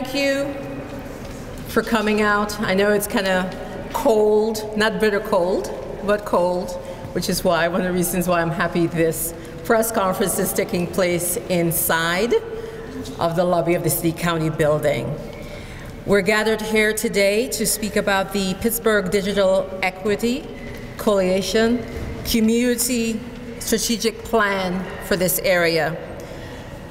Thank you for coming out. I know it's kind of cold, not bitter cold, but cold, which is why one of the reasons why I'm happy this press conference is taking place inside of the lobby of the City County building. We're gathered here today to speak about the Pittsburgh Digital Equity Coalition Community Strategic Plan for this area.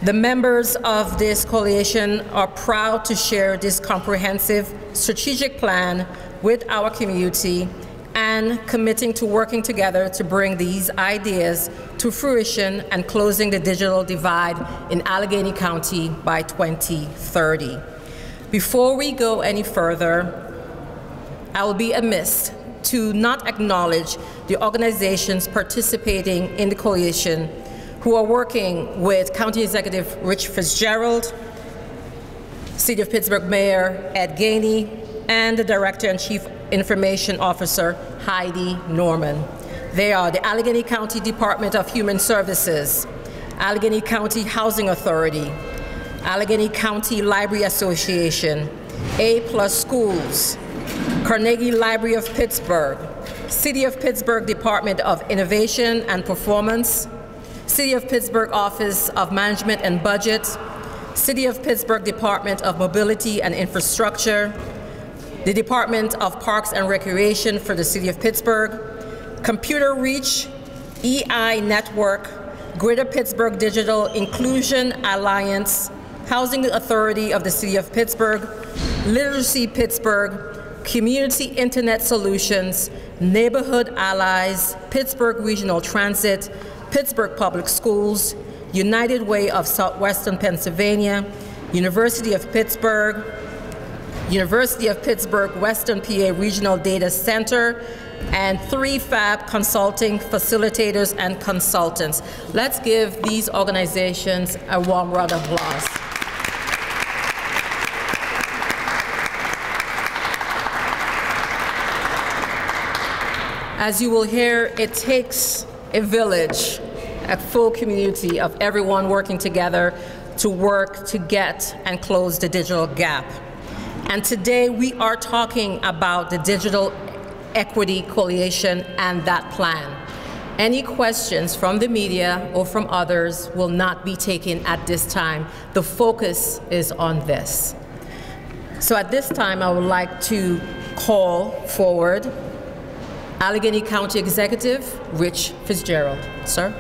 The members of this coalition are proud to share this comprehensive strategic plan with our community and committing to working together to bring these ideas to fruition and closing the digital divide in Allegheny County by 2030. Before we go any further, I will be amiss to not acknowledge the organizations participating in the coalition who are working with County Executive Rich Fitzgerald, City of Pittsburgh Mayor Ed Gainey, and the Director and Chief Information Officer Heidi Norman. They are the Allegheny County Department of Human Services, Allegheny County Housing Authority, Allegheny County Library Association, A Plus Schools, Carnegie Library of Pittsburgh, City of Pittsburgh Department of Innovation and Performance, City of Pittsburgh Office of Management and Budget, City of Pittsburgh Department of Mobility and Infrastructure, the Department of Parks and Recreation for the City of Pittsburgh, Computer Reach, EI Network, Greater Pittsburgh Digital Inclusion Alliance, Housing Authority of the City of Pittsburgh, Literacy Pittsburgh, Community Internet Solutions, Neighborhood Allies, Pittsburgh Regional Transit, Pittsburgh Public Schools, United Way of Southwestern Pennsylvania, University of Pittsburgh, University of Pittsburgh Western PA Regional Data Center, and three FAB consulting facilitators and consultants. Let's give these organizations a warm round of applause. As you will hear, it takes a village, a full community of everyone working together to work to get and close the digital gap. And today we are talking about the Digital Equity Coalition and that plan. Any questions from the media or from others will not be taken at this time. The focus is on this. So at this time, I would like to call forward Allegheny County Executive Rich Fitzgerald. Sir.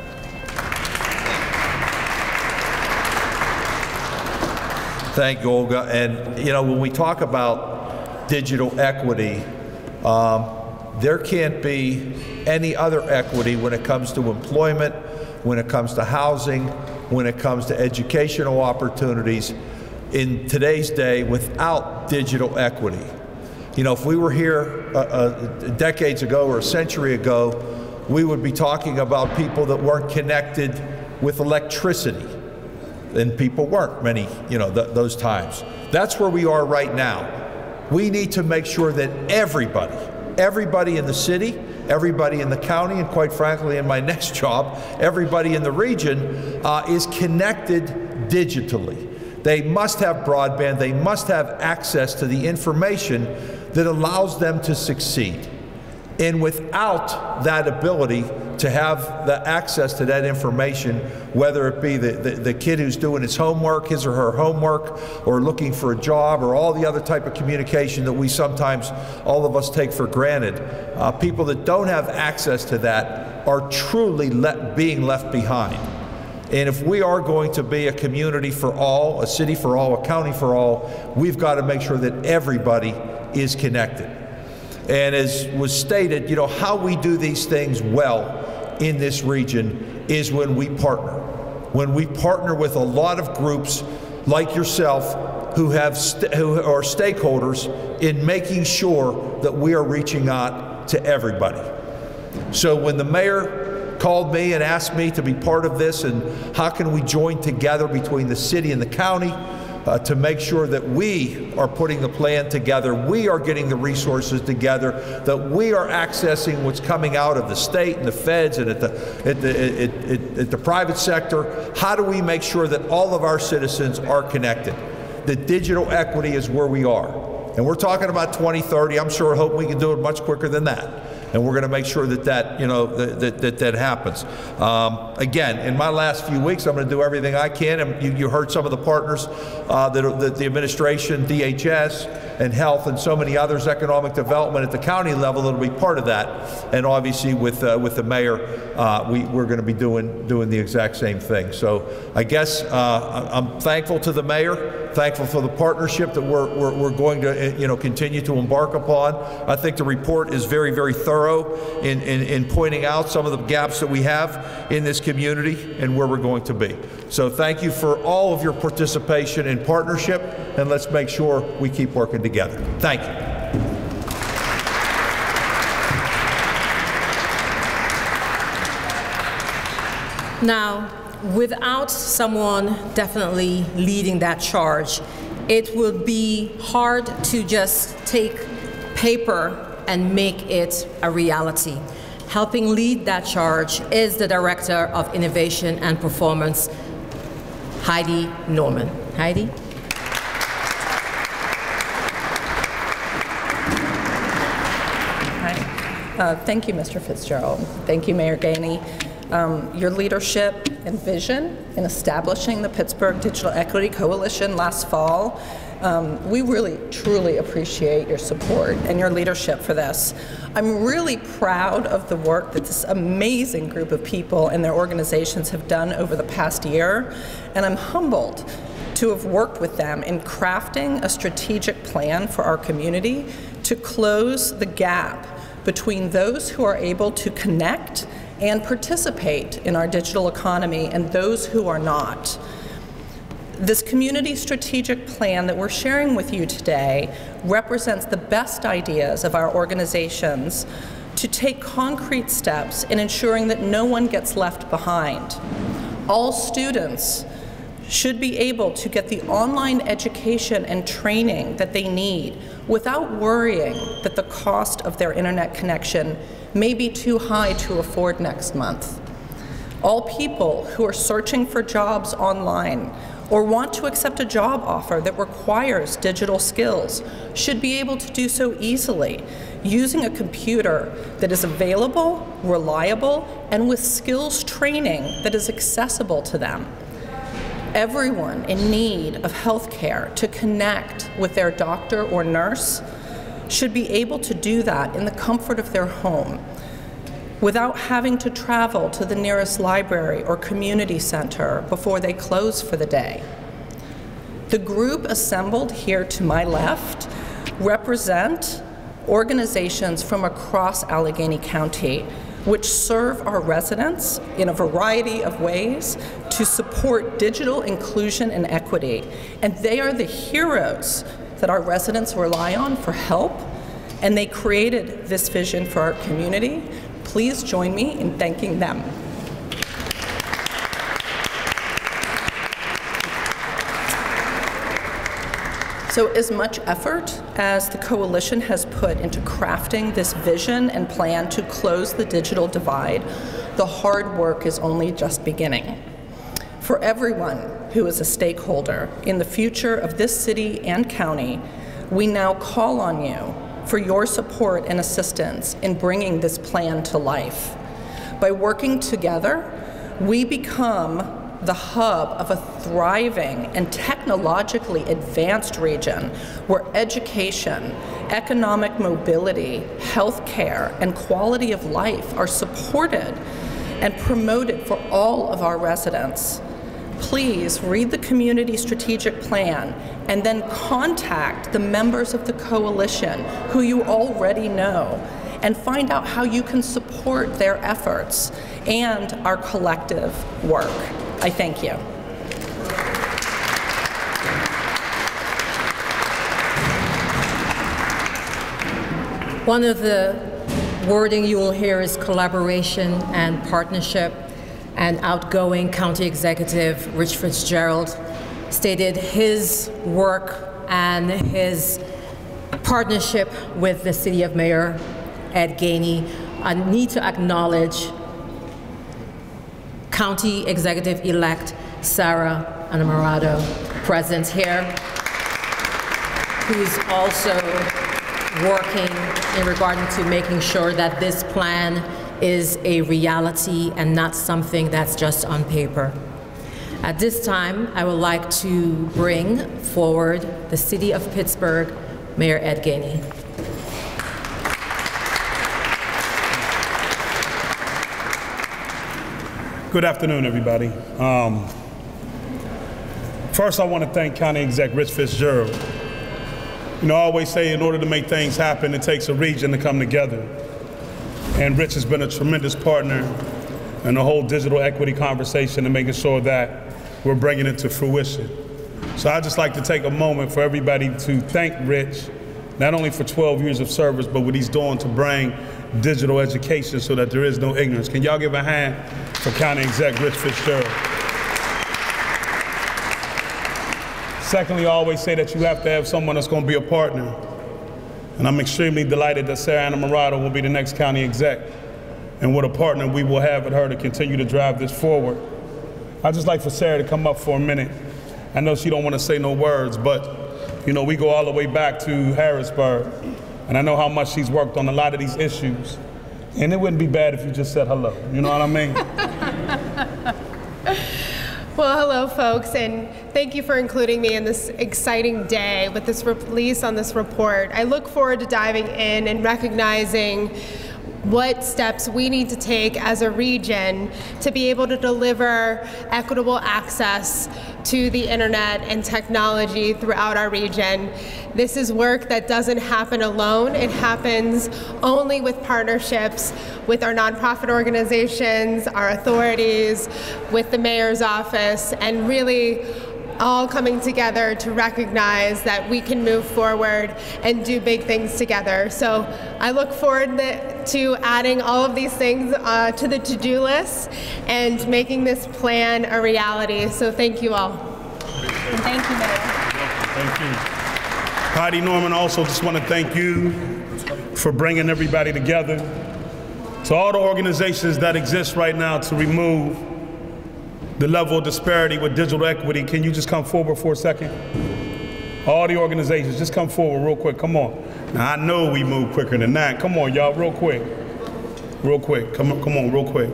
Thank you, Olga. And, you know, when we talk about digital equity, um, there can't be any other equity when it comes to employment, when it comes to housing, when it comes to educational opportunities in today's day without digital equity. You know, if we were here uh, uh, decades ago or a century ago, we would be talking about people that weren't connected with electricity. And people weren't many, you know, th those times. That's where we are right now. We need to make sure that everybody, everybody in the city, everybody in the county, and quite frankly, in my next job, everybody in the region uh, is connected digitally. They must have broadband, they must have access to the information that allows them to succeed. And without that ability to have the access to that information, whether it be the, the, the, kid who's doing his homework, his or her homework, or looking for a job, or all the other type of communication that we sometimes, all of us take for granted, uh, people that don't have access to that are truly let, being left behind. And if we are going to be a community for all, a city for all, a county for all, we've got to make sure that everybody is connected. And as was stated, you know, how we do these things well in this region is when we partner. When we partner with a lot of groups like yourself who have who are stakeholders in making sure that we are reaching out to everybody. So when the mayor called me and asked me to be part of this and how can we join together between the city and the county, uh, to make sure that we are putting the plan together, we are getting the resources together, that we are accessing what's coming out of the state and the feds and at the, at the, at, at, at the private sector. How do we make sure that all of our citizens are connected? the digital equity is where we are. And we're talking about 2030. I'm sure, hope we can do it much quicker than that and we're going to make sure that that you know that that, that happens. Um, again, in my last few weeks, I'm going to do everything I can. And you, you heard some of the partners uh, that, that the administration, DHS, and health, and so many others, economic development at the county level that'll be part of that. And obviously, with uh, with the mayor, uh, we we're going to be doing doing the exact same thing. So I guess uh, I'm thankful to the mayor, thankful for the partnership that we're, we're, we're going to you know continue to embark upon. I think the report is very very thorough in, in, in pointing out some of the gaps that we have in this community and where we're going to be. So thank you for all of your participation and partnership, and let's make sure we keep working together. Thank you. Now, without someone definitely leading that charge, it would be hard to just take paper and make it a reality. Helping lead that charge is the Director of Innovation and Performance, Heidi Norman. Heidi? Uh, thank you, Mr. Fitzgerald. Thank you, Mayor Gainey. Um, your leadership and vision in establishing the Pittsburgh Digital Equity Coalition last fall, um, we really, truly appreciate your support and your leadership for this. I'm really proud of the work that this amazing group of people and their organizations have done over the past year, and I'm humbled to have worked with them in crafting a strategic plan for our community to close the gap between those who are able to connect and participate in our digital economy and those who are not. This community strategic plan that we're sharing with you today represents the best ideas of our organizations to take concrete steps in ensuring that no one gets left behind. All students should be able to get the online education and training that they need without worrying that the cost of their internet connection may be too high to afford next month. All people who are searching for jobs online or want to accept a job offer that requires digital skills should be able to do so easily using a computer that is available, reliable, and with skills training that is accessible to them everyone in need of health care to connect with their doctor or nurse should be able to do that in the comfort of their home without having to travel to the nearest library or community center before they close for the day. The group assembled here to my left represent organizations from across Allegheny County which serve our residents in a variety of ways to support digital inclusion and equity. And they are the heroes that our residents rely on for help, and they created this vision for our community. Please join me in thanking them. So as much effort as the coalition has put into crafting this vision and plan to close the digital divide, the hard work is only just beginning. For everyone who is a stakeholder in the future of this city and county, we now call on you for your support and assistance in bringing this plan to life. By working together, we become the hub of a thriving and technologically advanced region where education, economic mobility, healthcare, and quality of life are supported and promoted for all of our residents. Please read the community strategic plan and then contact the members of the coalition who you already know and find out how you can support their efforts and our collective work. I thank you. One of the wording you will hear is collaboration and partnership. And outgoing county executive Rich Fitzgerald stated his work and his partnership with the city of Mayor Ed Gainey. I need to acknowledge County Executive-elect Sarah Innamorato, present here. who's also working in regard to making sure that this plan is a reality and not something that's just on paper. At this time, I would like to bring forward the City of Pittsburgh Mayor Ed Gainey. Good afternoon, everybody. Um, first, I want to thank County Exec Rich Fitzgerald. You know, I always say in order to make things happen, it takes a region to come together. And Rich has been a tremendous partner in the whole digital equity conversation and making sure that we're bringing it to fruition. So I'd just like to take a moment for everybody to thank Rich, not only for 12 years of service, but what he's doing to bring digital education so that there is no ignorance. Can y'all give a hand for County Exec Rich Fitzgerald? Secondly, I always say that you have to have someone that's going to be a partner. And I'm extremely delighted that Sarah Innamorato will be the next county exec. And what a partner we will have with her to continue to drive this forward. I'd just like for Sarah to come up for a minute. I know she don't want to say no words, but you know, we go all the way back to Harrisburg. And I know how much she's worked on a lot of these issues. And it wouldn't be bad if you just said hello. You know what I mean? Well, hello, folks, and thank you for including me in this exciting day with this release on this report. I look forward to diving in and recognizing what steps we need to take as a region to be able to deliver equitable access to the internet and technology throughout our region. This is work that doesn't happen alone. It happens only with partnerships with our nonprofit organizations, our authorities, with the mayor's office, and really all coming together to recognize that we can move forward and do big things together. So I look forward to adding all of these things uh, to the to-do list and making this plan a reality. So thank you all. And thank you, Mayor. Thank you. Heidi Norman, also just want to thank you for bringing everybody together. To all the organizations that exist right now to remove the level of disparity with digital equity, can you just come forward for a second? All the organizations, just come forward real quick. Come on. Now I know we move quicker than that. Come on, y'all, real quick. Real quick. Come on, come on, real quick.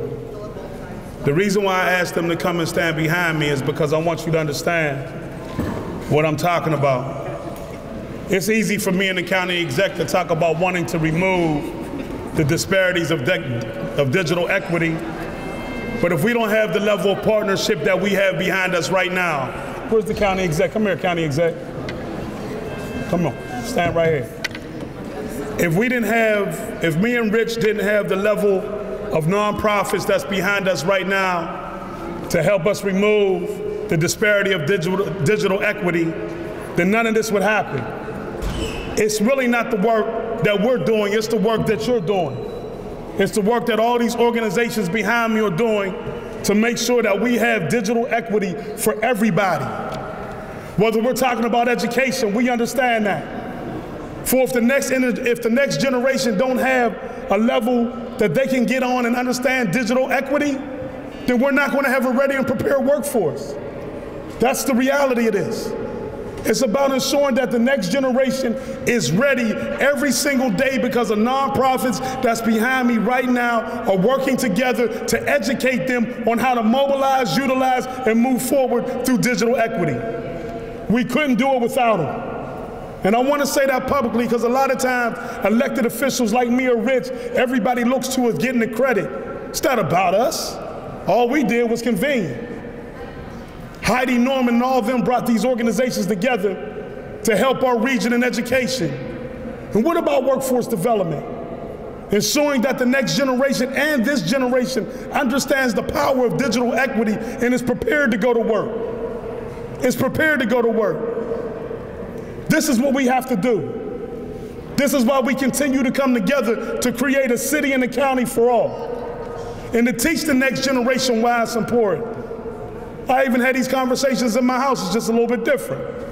The reason why I asked them to come and stand behind me is because I want you to understand what I'm talking about. It's easy for me and the county exec to talk about wanting to remove the disparities of, of digital equity but if we don't have the level of partnership that we have behind us right now, where's the county exec? Come here, county exec. Come on, stand right here. If we didn't have, if me and Rich didn't have the level of nonprofits that's behind us right now to help us remove the disparity of digital, digital equity, then none of this would happen. It's really not the work that we're doing, it's the work that you're doing. It's the work that all these organizations behind me are doing to make sure that we have digital equity for everybody. Whether we're talking about education, we understand that. For if the next if the next generation don't have a level that they can get on and understand digital equity, then we're not going to have a ready and prepared workforce. That's the reality of this. It's about ensuring that the next generation is ready every single day because the nonprofits that's behind me right now are working together to educate them on how to mobilize, utilize, and move forward through digital equity. We couldn't do it without them. And I want to say that publicly because a lot of times elected officials like me or Rich, everybody looks to us getting the credit. It's not about us. All we did was convene. Heidi Norman and all of them brought these organizations together to help our region in education. And what about workforce development? Ensuring that the next generation and this generation understands the power of digital equity and is prepared to go to work. Is prepared to go to work. This is what we have to do. This is why we continue to come together to create a city and a county for all. And to teach the next generation why it's important. I even had these conversations in my house. It's just a little bit different.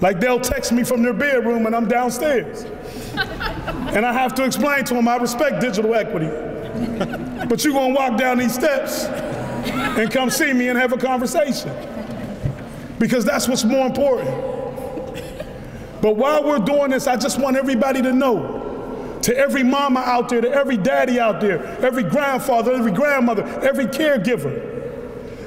Like they'll text me from their bedroom and I'm downstairs. and I have to explain to them I respect digital equity. but you're going to walk down these steps and come see me and have a conversation. Because that's what's more important. But while we're doing this, I just want everybody to know to every mama out there, to every daddy out there, every grandfather, every grandmother, every caregiver.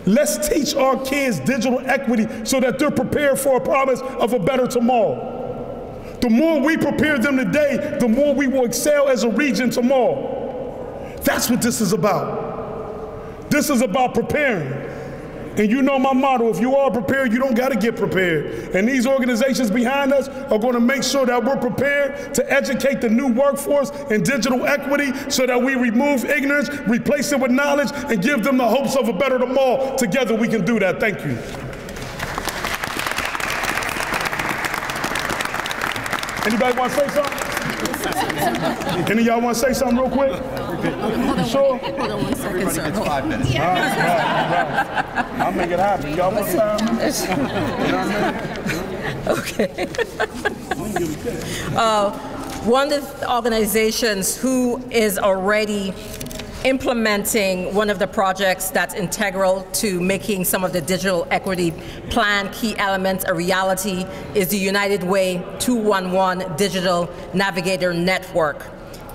Let's teach our kids digital equity so that they're prepared for a promise of a better tomorrow. The more we prepare them today, the more we will excel as a region tomorrow. That's what this is about. This is about preparing. And you know my motto if you are prepared, you don't got to get prepared. And these organizations behind us are going to make sure that we're prepared to educate the new workforce in digital equity so that we remove ignorance, replace it with knowledge, and give them the hopes of a better tomorrow. Together we can do that. Thank you. Anybody want to say something? Any of y'all want to say something real quick? You sure? Hold on one second, sir. Hold on. All right, all right, all right. I'll make it happen. Y'all want mean? Okay. uh, one of the organizations who is already implementing one of the projects that's integral to making some of the digital equity plan key elements a reality is the United Way 211 Digital Navigator Network.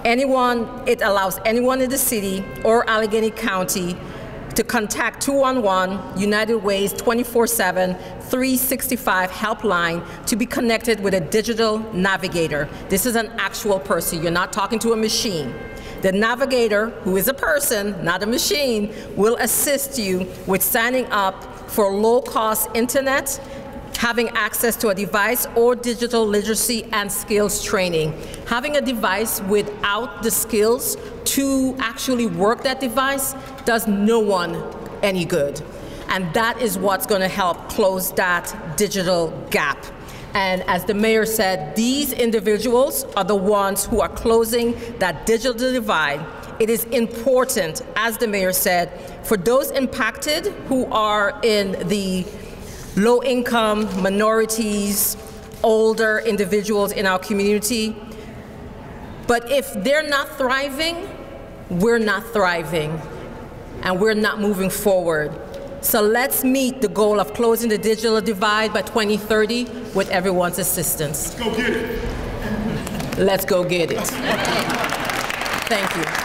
Anyone, it allows anyone in the city or Allegheny County to contact 211 United Way's 24-7, 365 helpline to be connected with a digital navigator. This is an actual person. You're not talking to a machine. The navigator, who is a person, not a machine, will assist you with signing up for low-cost internet, having access to a device or digital literacy and skills training. Having a device without the skills to actually work that device does no one any good. And that is what's going to help close that digital gap. And as the mayor said, these individuals are the ones who are closing that digital divide. It is important, as the mayor said, for those impacted who are in the low income, minorities, older individuals in our community. But if they're not thriving, we're not thriving and we're not moving forward. So let's meet the goal of closing the digital divide by 2030 with everyone's assistance. Let's go get it. Let's go get it. Thank you.